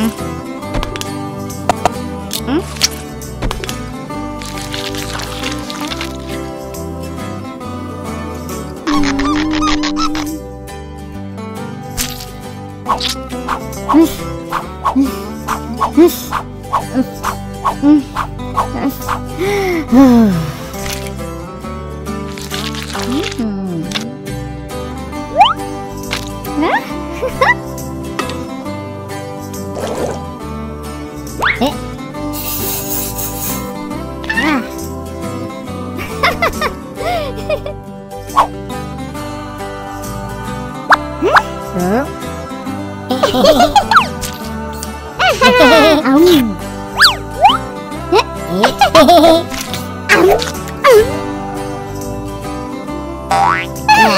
응? 응? 응? 응? 응? 응? え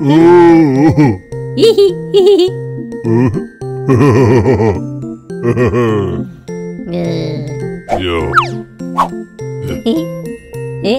히히히히 요 에?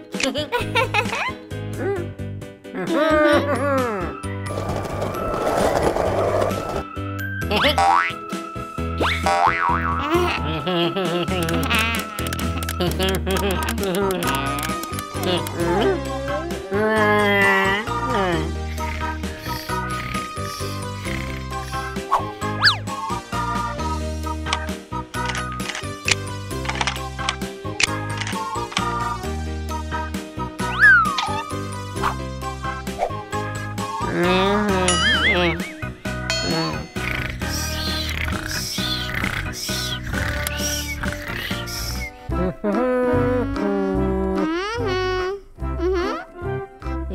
Mm-hmm.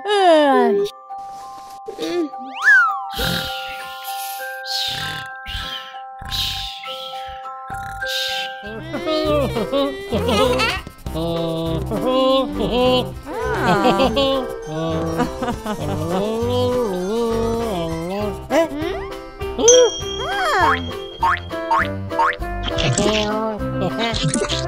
Oh.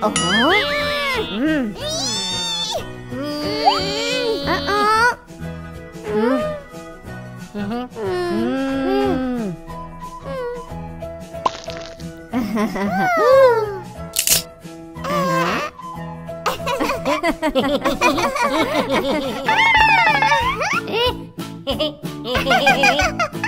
Ủa? uh À, à. Ừ. Ờ, ờ. Ừ. Hehehehe